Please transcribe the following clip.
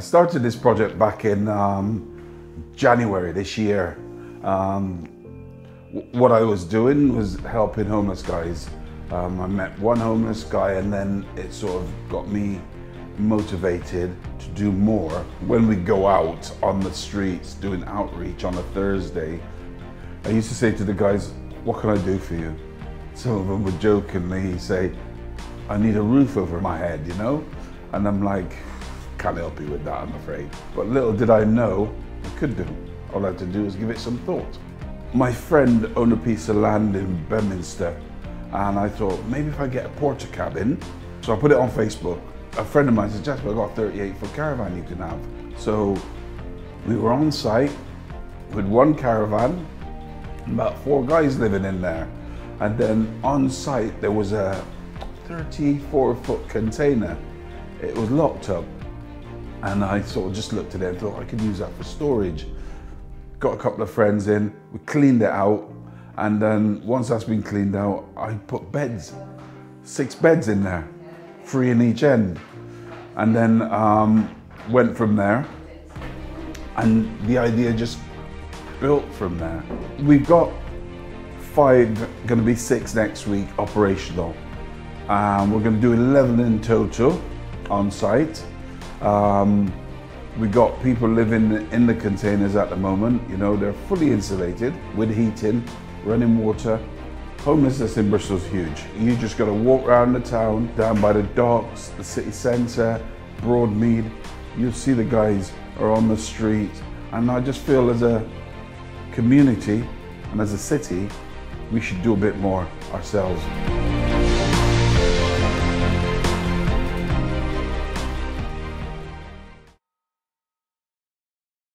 I started this project back in um, January this year. Um, what I was doing was helping homeless guys. Um, I met one homeless guy and then it sort of got me motivated to do more. When we go out on the streets doing outreach on a Thursday, I used to say to the guys, what can I do for you? Some of them would jokingly say, I need a roof over my head, you know? And I'm like, can't help you with that, I'm afraid. But little did I know I could do. All I had to do was give it some thought. My friend owned a piece of land in Bedminster and I thought maybe if I get a Portakabin, so I put it on Facebook. A friend of mine said, Jasper, I've got a 38 foot caravan you can have. So we were on site with one caravan, about four guys living in there. And then on site there was a 34 foot container. It was locked up. And I sort of just looked at it and thought I could use that for storage got a couple of friends in, we cleaned it out, and then once that's been cleaned out, I put beds, six beds in there, three in each end, and then um, went from there. And the idea just built from there. We've got five, going to be six next week operational. Um, we're going to do 11 in total on site. Um, we got people living in the containers at the moment. You know, they're fully insulated with heating, running water. Homelessness in Bristol is huge. You just got to walk around the town, down by the docks, the city centre, Broadmead. You'll see the guys are on the street. And I just feel as a community and as a city, we should do a bit more ourselves.